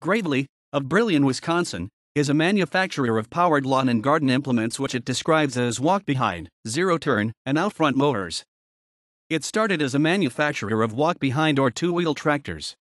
Gravely, of Brillion, Wisconsin, is a manufacturer of powered lawn and garden implements which it describes as walk behind, zero turn, and out front mowers. It started as a manufacturer of walk behind or two wheel tractors,